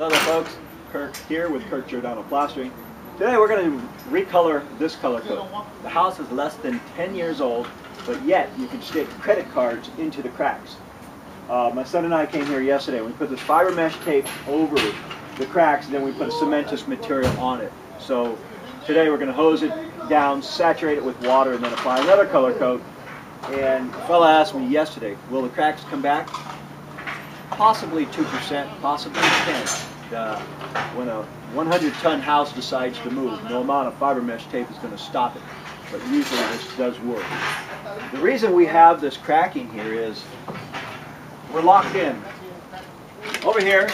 Hello folks, Kirk here with Kirk Giordano Plastering. Today we're going to recolor this color coat. The house is less than 10 years old, but yet you can stick credit cards into the cracks. Uh, my son and I came here yesterday. We put this fiber mesh tape over the cracks and then we put a cementous material on it. So today we're going to hose it down, saturate it with water, and then apply another color coat. And a fella asked me yesterday, will the cracks come back? possibly 2%, possibly 10 uh, when a 100-ton house decides to move. No amount of fiber mesh tape is going to stop it, but usually this does work. The reason we have this cracking here is we're locked in. Over here,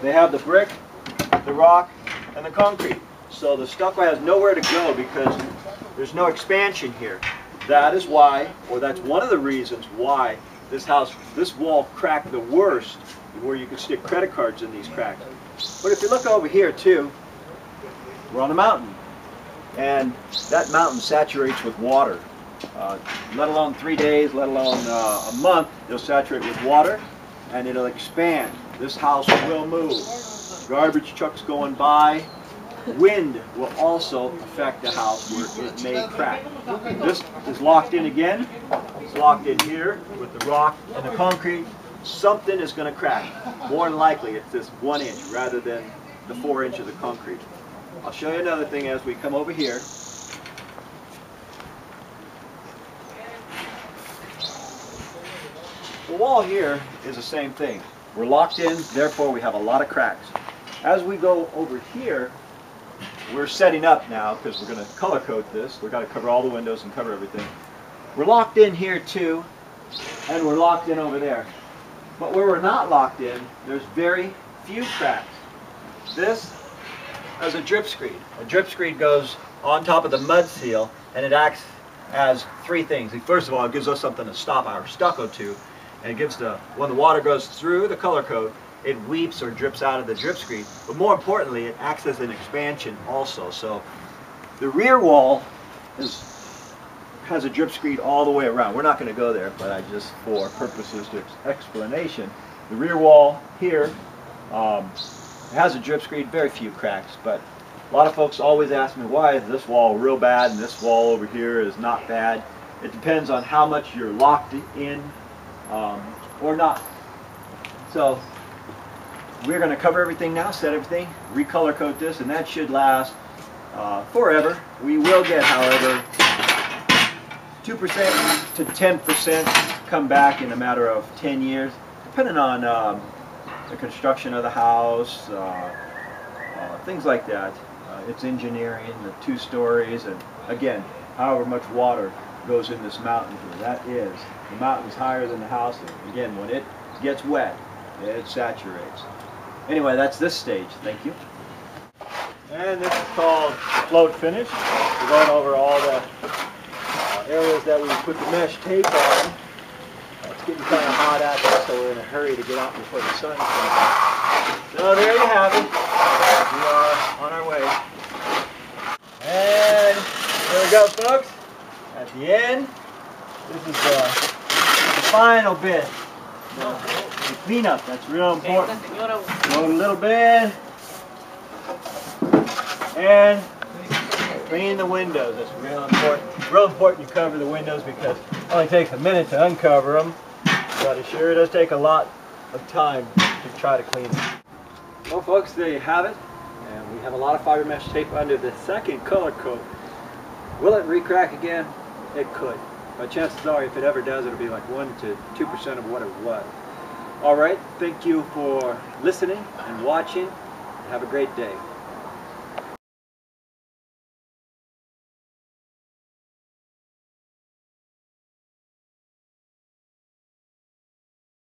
they have the brick, the rock, and the concrete. So the stucco has nowhere to go because there's no expansion here. That is why, or that's one of the reasons why this house, this wall cracked the worst where you could stick credit cards in these cracks. But if you look over here too, we're on a mountain. And that mountain saturates with water. Uh, let alone three days, let alone uh, a month, it'll saturate with water and it'll expand. This house will move. Garbage trucks going by, Wind will also affect the house where it may crack. This is locked in again. It's locked in here with the rock and the concrete. Something is going to crack. More than likely it's this one inch rather than the four inches of concrete. I'll show you another thing as we come over here. The wall here is the same thing. We're locked in, therefore we have a lot of cracks. As we go over here, we're setting up now because we're going to color coat this. We've got to cover all the windows and cover everything. We're locked in here too, and we're locked in over there. But where we're not locked in, there's very few cracks. This has a drip screed. A drip screed goes on top of the mud sill, and it acts as three things. First of all, it gives us something to stop our stucco to, and it gives the, when the water goes through the color coat, it weeps or drips out of the drip screed. But more importantly, it acts as an expansion also. So the rear wall is, has a drip screed all the way around. We're not going to go there, but I just, for purposes of explanation, the rear wall here um, has a drip screed, very few cracks, but a lot of folks always ask me why is this wall real bad and this wall over here is not bad. It depends on how much you're locked in um, or not. So we're going to cover everything now, set everything, recolor coat this, and that should last uh, forever. We will get, however, 2% to 10% come back in a matter of 10 years, depending on um, the construction of the house, uh, uh, things like that. Uh, its engineering, the two stories, and again, however much water goes in this mountain here. That is, the mountain's higher than the house. And again, when it gets wet, it saturates. Anyway, that's this stage. Thank you. And this is called float finish. We're going over all the areas that we put the mesh tape on. It's getting kind of hot out there, so we're in a hurry to get out before the sun comes out. So there you have it. We are on our way. And there we go, folks. At the end, this is the, the final bit. The, the cleanup, that's real important. Go a little bit. And clean the windows, that's real important. Real important you cover the windows because it only takes a minute to uncover them, but it sure does take a lot of time to try to clean them. Well folks, there you have it. And we have a lot of fiber mesh tape under the second color coat. Will it recrack again? It could. But chances are, if it ever does, it'll be like 1 to 2% of what it was. All right, thank you for listening and watching. Have a great day.